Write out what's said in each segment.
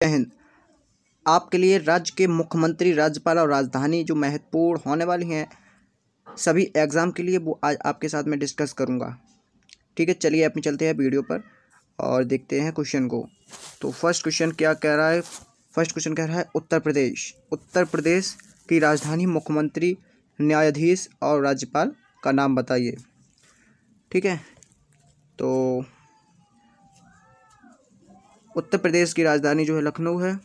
हिंद। आपके लिए राज्य के मुख्यमंत्री, राज्यपाल और राजधानी जो महत्वपूर्ण होने वाली हैं, सभी एग्ज़ाम के लिए वो आज आपके साथ में डिस्कस करूँगा। ठीक है, चलिए अपने चलते हैं वीडियो पर और देखते हैं क्वेश्चन को। तो फ़र्स्ट क्वेश्चन क्या कह रहा है? फ़र्स्ट क्वेश्चन कह रहा है, उत्तर प्रदेश। उत्तर प्रदेश की राजधानी मुख्यमंत्री, न्यायाधीश और राज्यपाल का नाम बताइए। ठीक है तो उत्तर प्रदेश की राजधानी जो है लखनऊ है,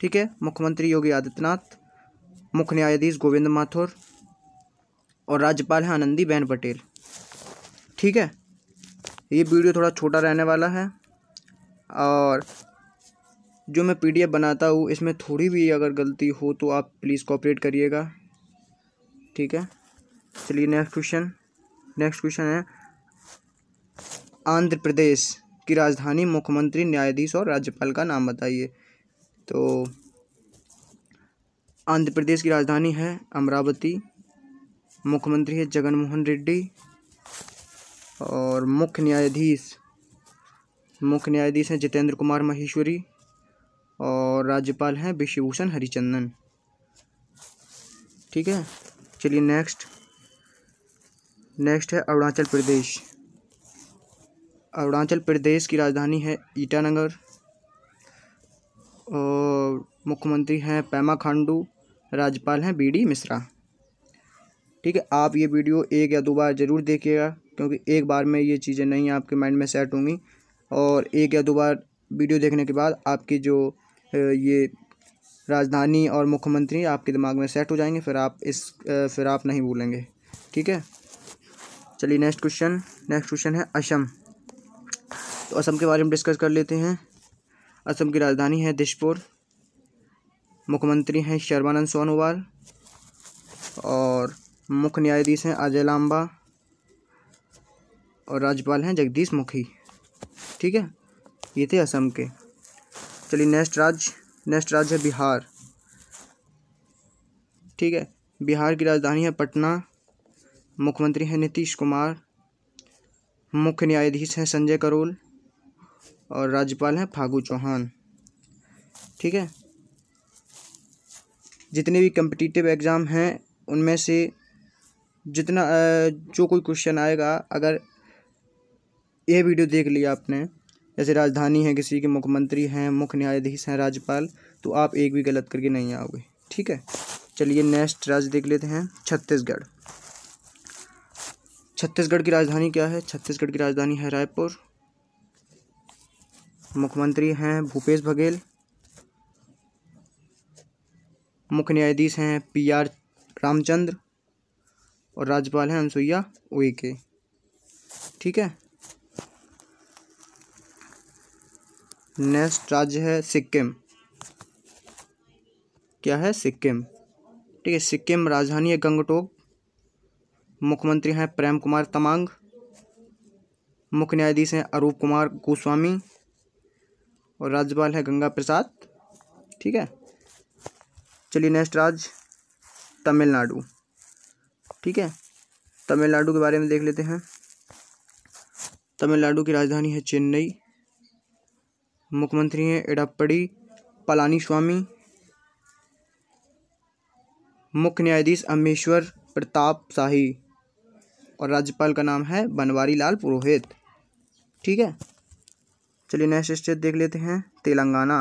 ठीक है? मुख्यमंत्री योगी आदित्यनाथ, मुख्य न्यायाधीश गोविंद माथुर और राज्यपाल है आनंदीबेन पटेल, ठीक है? ये वीडियो थोड़ा छोटा रहने वाला है और जो मैं पीडीएफ बनाता हूँ, इसमें थोड़ी भी अगर गलती हो तो आप प्लीज़ कॉपरेट करिएगा, ठीक है? चलिए, नेक्स्ट क्वेश्चन नेक्स्ट क्वेश्चन है, आंध्र प्रदेश की राजधानी मुख्यमंत्री, न्यायाधीश और राज्यपाल का नाम बताइए। तो आंध्र प्रदेश की राजधानी है अमरावती, मुख्यमंत्री है जगन मोहन रेड्डी और मुख्य न्यायाधीश मुख्य न्यायाधीश हैं जितेंद्र कुमार महेश्वरी और राज्यपाल हैं विश्वभूषण हरिचंदन। ठीक है, चलिए नेक्स्ट नेक्स्ट है अरुणाचल प्रदेश। अरुणाचल प्रदेश की राजधानी है ईटानगर। और मुख्यमंत्री हैं पेमा खांडू, राज्यपाल हैं बी डी मिश्रा। ठीक है, आप ये वीडियो एक या दो बार ज़रूर देखिएगा, क्योंकि एक बार में ये चीज़ें नहीं आपके माइंड में सेट होंगी। और एक या दो बार वीडियो देखने के बाद आपकी जो ये राजधानी और मुख्यमंत्री आपके दिमाग में सेट हो जाएँगे, फिर आप इस फिर आप नहीं भूलेंगे। ठीक है? चलिए, नेक्स्ट क्वेश्चन नेक्स्ट क्वेश्चन है असम। तो असम के बारे में डिस्कस कर लेते हैं। असम की राजधानी है दिशपुर। मुख्यमंत्री हैं शर्मानंद सोनोवाल। और मुख्य न्यायाधीश हैं अजय लाम्बा और राज्यपाल हैं जगदीश मुखी। ठीक है? ये थे असम के। चलिए नेक्स्ट राज्य नेक्स्ट राज्य है बिहार। ठीक है? बिहार की राजधानी है पटना। मुख्यमंत्री हैं नीतीश कुमार। मुख्य न्यायाधीश हैं संजय करोल। और राज्यपाल हैं फागू चौहान। ठीक है? जितने भी कम्पिटिटिव एग्ज़ाम हैं, उनमें से जितना जो कोई क्वेश्चन आएगा, अगर ये वीडियो देख लिया आपने, जैसे राजधानी है, किसी के मुख्यमंत्री हैं, मुख्य न्यायाधीश हैं, राज्यपाल तो आप एक भी गलत करके नहीं आओगे। ठीक है? चलिए नेक्स्ट राज्य देख लेते हैं, छत्तीसगढ़। छत्तीसगढ़ की राजधानी क्या है? छत्तीसगढ़ की राजधानी है रायपुर। मुख्यमंत्री हैं भूपेश बघेल। मुख्य न्यायाधीश हैं पी आर रामचंद्र और राज्यपाल हैं अनुसुईया उइके। ठीक है? नेक्स्ट राज्य है सिक्किम। क्या है सिक्किम? ठीक है, सिक्किम राजधानी है गंगटोक। मुख्यमंत्री हैं प्रेम कुमार तमांग। मुख्य न्यायाधीश हैं अरूप कुमार गोस्वामी। और राज्यपाल है गंगा प्रसाद। ठीक है? चलिए नेक्स्ट राज्य तमिलनाडु। ठीक है? तमिलनाडु के बारे में देख लेते हैं। तमिलनाडु की राजधानी है चेन्नई। मुख्यमंत्री हैं एडापड़ी पलानी स्वामी मुख्य न्यायाधीश अमेश्वर प्रताप शाही। और राज्यपाल का नाम है बनवारी लाल पुरोहित। ठीक है? चलिए नेक्स्ट स्टेट देख लेते हैं। तेलंगाना।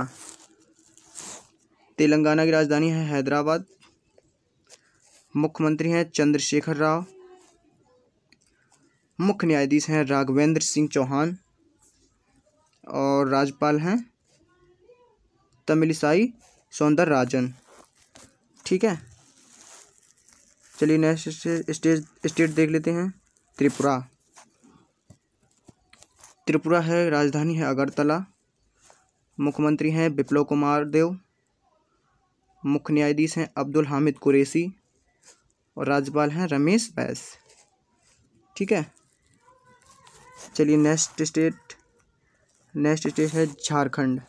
तेलंगाना की राजधानी है हैदराबाद। मुख्यमंत्री हैं चंद्रशेखर राव। मुख्य न्यायाधीश हैं राघवेंद्र सिंह चौहान। और राज्यपाल हैं तमिलिसाई सौंदर राजन ठीक है? चलिए नेक्स्ट स्टेज स्टेट देख लेते हैं। त्रिपुरा। त्रिपुरा है, राजधानी है अगरतला। मुख्यमंत्री हैं विप्लव कुमार देव। मुख्य न्यायाधीश हैं अब्दुल हामिद कुरैसी और राज्यपाल हैं रमेश बैस। ठीक है? चलिए नेक्स्ट स्टेट नेक्स्ट स्टेट है झारखंड।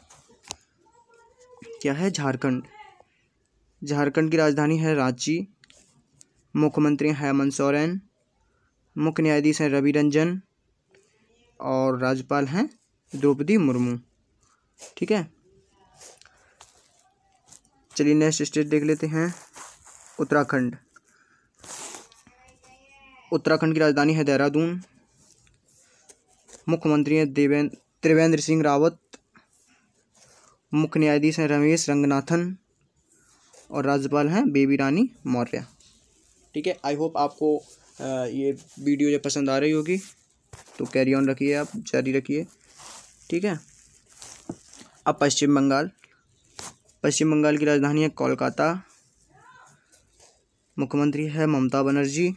क्या है झारखंड? झारखंड की राजधानी है रांची। मुख्यमंत्री हैं हेमंत सोरेन। मुख्य न्यायाधीश हैं रवि रंजन और राज्यपाल हैं द्रौपदी मुर्मू। ठीक है? चलिए नेक्स्ट स्टेट देख लेते हैं। उत्तराखंड। उत्तराखंड की राजधानी है देहरादून। मुख्यमंत्री हैं देवेंद्र त्रिवेंद्र सिंह रावत। मुख्य न्यायाधीश हैं रमेश रंगनाथन। और राज्यपाल हैं बेबी रानी मौर्य। ठीक है? आई होप आपको ये वीडियो जो पसंद आ रही होगी। तो कैरी ऑन रखिए आप, जारी रखिए। ठीक है? अब पश्चिम बंगाल। पश्चिम बंगाल की राजधानी है कोलकाता। मुख्यमंत्री है ममता बनर्जी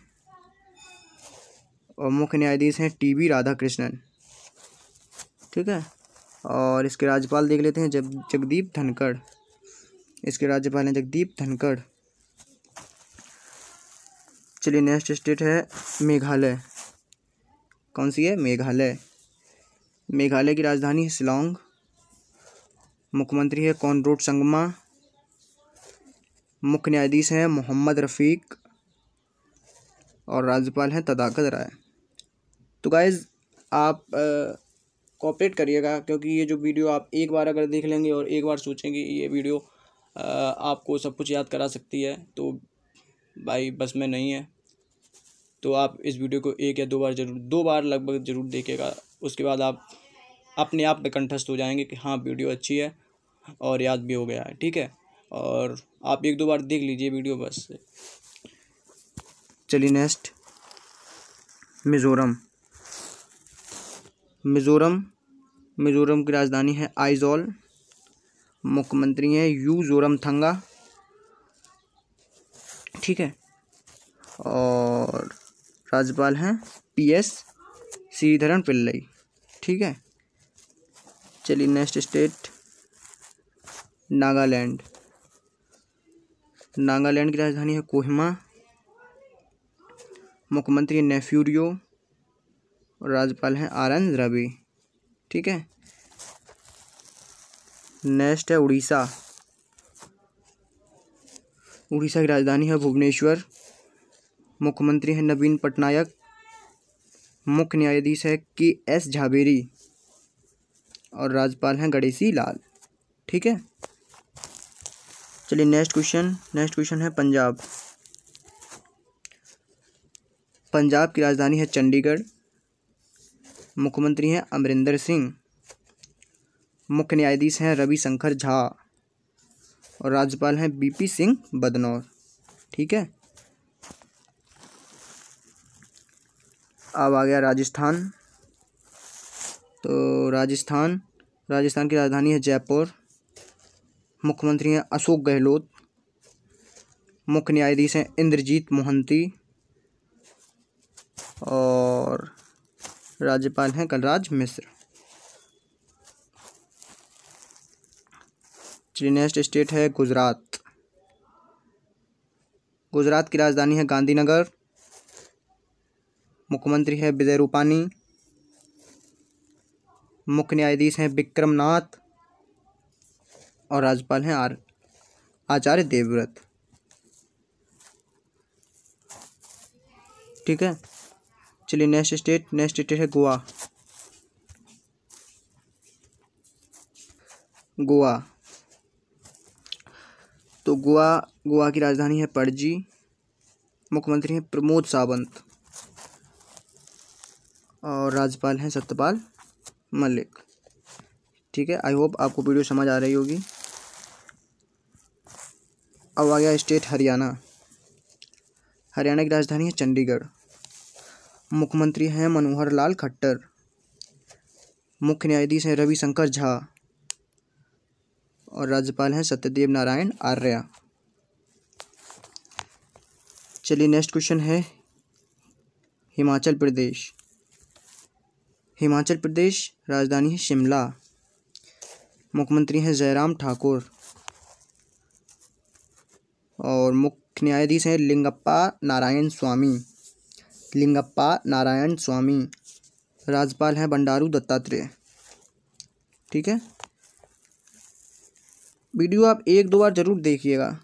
और मुख्य न्यायाधीश हैं टी बी राधाकृष्णन। ठीक है? और इसके राज्यपाल देख लेते हैं जब जगदीप धनखड़। इसके राज्यपाल हैं जगदीप धनखड़। चलिए नेक्स्ट स्टेट है मेघालय। कौन सी है? मेघालय। मेघालय की राजधानी है शिलोंग। मुख्यमंत्री है कॉनरोड संगमा। मुख्य न्यायाधीश हैं मोहम्मद रफ़ीक। और राज्यपाल हैं तदाकत राय। तो गाइज़ आप कॉपरेट करिएगा क्योंकि ये जो वीडियो आप एक बार अगर देख लेंगे और एक बार सोचेंगे ये वीडियो आ, आपको सब कुछ याद करा सकती है तो भाई बस में नहीं है। तो आप इस वीडियो को एक या दो बार ज़रूर, दो बार लगभग ज़रूर देखेगा उसके बाद आप अपने आप में कंठस्थ हो जाएँगे कि हाँ वीडियो अच्छी है और याद भी हो गया है, ठीक है? और आप एक दो बार देख लीजिए वीडियो बस। चलिए नेक्स्ट मिज़ोरम। मिज़ोरम मिज़ोरम की राजधानी है आइजॉल। मुख्यमंत्री हैं यू जोरम थंगा, ठीक है? और राज्यपाल हैं पी एस श्रीधरन पिल्लई। ठीक है? चलिए नेक्स्ट स्टेट नागालैंड। नागालैंड की राजधानी है कोहिमा। मुख्यमंत्री नेफ्यूरियो। और राज्यपाल हैं आर एन रवि ठीक है? नेक्स्ट है उड़ीसा। उड़ीसा की राजधानी है भुवनेश्वर। मुख्यमंत्री हैं नवीन पटनायक। मुख्य न्यायाधीश है के एस झावेरी और राज्यपाल हैं गणेशी लाल। ठीक है? चलिए नेक्स्ट क्वेश्चन नेक्स्ट क्वेश्चन है पंजाब। पंजाब की राजधानी है चंडीगढ़। मुख्यमंत्री हैं अमरिंदर सिंह। मुख्य न्यायाधीश हैं रविशंकर झा। और राज्यपाल हैं बीपी सिंह बदनौर। ठीक है? अब आ गया राजस्थान। तो राजस्थान राजस्थान की राजधानी है जयपुर। मुख्यमंत्री हैं अशोक गहलोत। मुख्य न्यायाधीश हैं इंद्रजीत मोहंती। और राज्यपाल हैं कलराज मिश्र। चलिए नेक्स्ट स्टेट है गुजरात। गुजरात की राजधानी है गांधीनगर। मुख्यमंत्री है विजय रूपानी, मुख्य न्यायाधीश हैं विक्रम नाथ और राज्यपाल हैं आर, आचार्य देवव्रत। ठीक है? चलिए नेक्स्ट स्टेट नेक्स्ट स्टेट है गोवा। गोवा। तो गोवा गोवा की राजधानी है पणजी, मुख्यमंत्री हैं प्रमोद सावंत। और राज्यपाल हैं सत्यपाल मलिक। ठीक है आई होप आपको वीडियो समझ आ रही होगी। अब आ गया स्टेट हरियाणा। हरियाणा की राजधानी है चंडीगढ़। मुख्यमंत्री हैं मनोहर लाल खट्टर। मुख्य न्यायाधीश हैं रविशंकर झा। और राज्यपाल हैं सत्यदेव नारायण आर्य। चलिए नेक्स्ट क्वेश्चन है हिमाचल प्रदेश। हिमाचल प्रदेश, राजधानी है शिमला। मुख्यमंत्री हैं जयराम ठाकुर। और मुख्य न्यायाधीश हैं लिंगप्पा नारायण स्वामी। लिंगप्पा नारायण स्वामी। राज्यपाल हैं बंडारू दत्तात्रेय। ठीक है? वीडियो आप एक दो बार ज़रूर देखिएगा।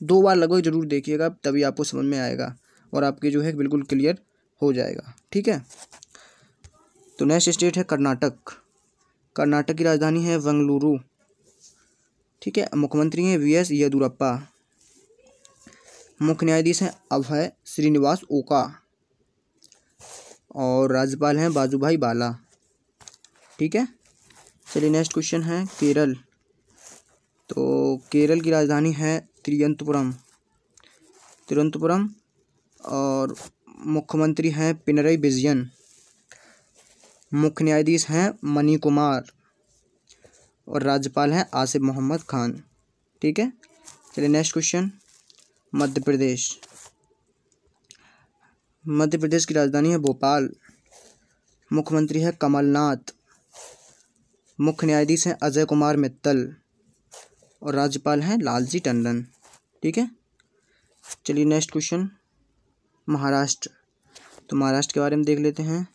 दो बार लगभग ज़रूर देखिएगा, तभी आपको समझ में आएगा और आपके जो है बिल्कुल क्लियर हो जाएगा। ठीक है? तो नेक्स्ट स्टेट है कर्नाटक। कर्नाटक की राजधानी है बंगलुरु। ठीक है, मुख्यमंत्री हैं वी एस येदुरप्पा मुख्य न्यायाधीश हैं अभय श्रीनिवास ओका। और राज्यपाल हैं बाजूभाई बाला। ठीक है, चलिए नेक्स्ट क्वेश्चन है केरल। तो केरल की राजधानी है तिरुवनंतपुरम। तिरुवनंतपुरम और मुख्यमंत्री हैं पिनरई विजयन। मुख्य न्यायाधीश हैं मनी कुमार और राज्यपाल हैं आसिफ मोहम्मद खान। ठीक है? चलिए नेक्स्ट क्वेश्चन मध्य प्रदेश। मध्य प्रदेश की राजधानी है भोपाल। मुख्यमंत्री है कमलनाथ। मुख्य न्यायाधीश हैं अजय कुमार मित्तल। और राज्यपाल हैं लालजी टंडन। ठीक है? चलिए नेक्स्ट क्वेश्चन महाराष्ट्र। तो महाराष्ट्र के बारे में देख लेते हैं।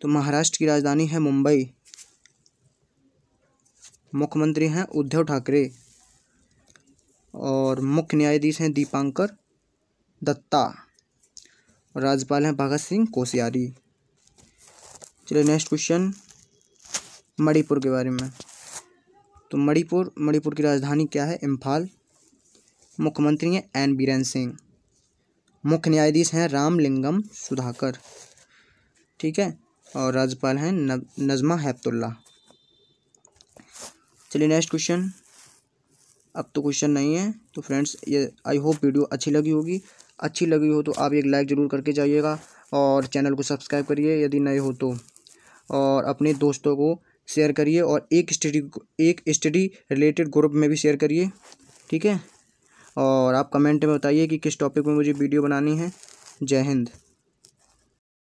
तो महाराष्ट्र की राजधानी है मुंबई। मुख्यमंत्री हैं उद्धव ठाकरे और मुख्य न्यायाधीश हैं दीपांकर दत्ता। और राज्यपाल हैं भगत सिंह कोश्यारी। चलिए नेक्स्ट क्वेश्चन मणिपुर के बारे में। तो मणिपुर मणिपुर की राजधानी क्या है? इम्फाल। मुख्यमंत्री हैं एन बीरेन सिंह। मुख्य न्यायाधीश हैं रामलिंगम सुधाकर। ठीक है? और राज्यपाल हैं नजमा हैप्तुल्ला चलिए नेक्स्ट क्वेश्चन अब तो क्वेश्चन नहीं है तो फ्रेंड्स ये आई होप वीडियो अच्छी लगी होगी। अच्छी लगी हो तो आप एक लाइक ज़रूर करके जाइएगा और चैनल को सब्सक्राइब करिए यदि नए हो तो। और अपने दोस्तों को शेयर करिए और एक स्टडी एक स्टडी रिलेटेड ग्रुप में भी शेयर करिए, ठीक है? और आप कमेंट में बताइए कि किस टॉपिक में मुझे वीडियो बनानी है। जय हिंद।